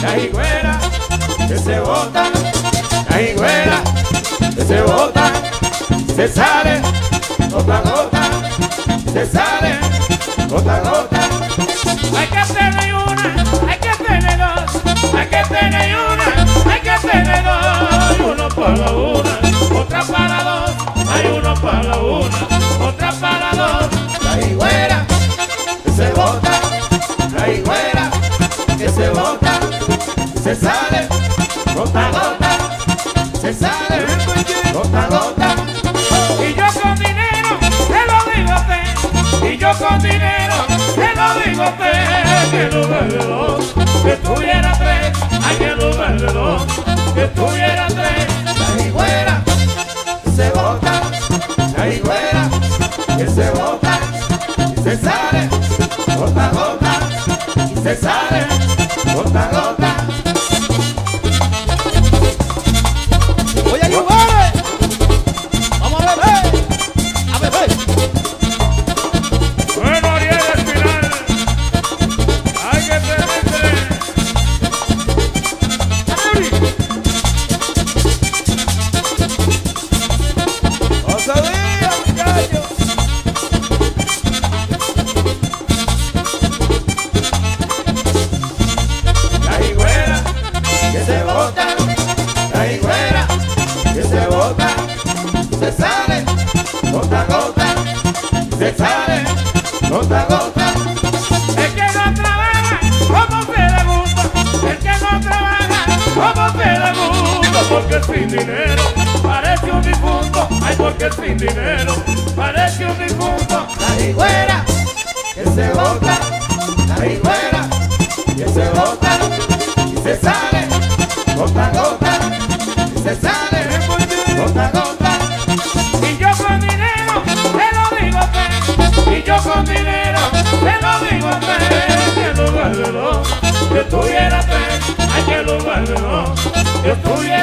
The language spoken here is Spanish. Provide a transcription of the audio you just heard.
Higuera que se bota, la higuera que se bota, se sale, gota a gota, se sale, gota a gota. Hay que tener una, hay que tener dos, hay que tener una, hay que tener dos. Uno para una, se sale, gota a. Y yo con dinero, te lo digo a usted, y yo con dinero, te lo digo a usted, que lugar de dos, que tuviera tres, hay que lugar de dos, que tuviera tres. La higuera se bota, la higuera que se bota, y se sale, gota a y se sale, gota a. sale, gota a gota. El que no trabaja, como se le gusta, el que no trabaja, como se le gusta, porque sin dinero parece un difunto, ay, porque sin dinero parece un difunto. La higuera que se tuviera tres, hay que en lugar de dos, que tuviera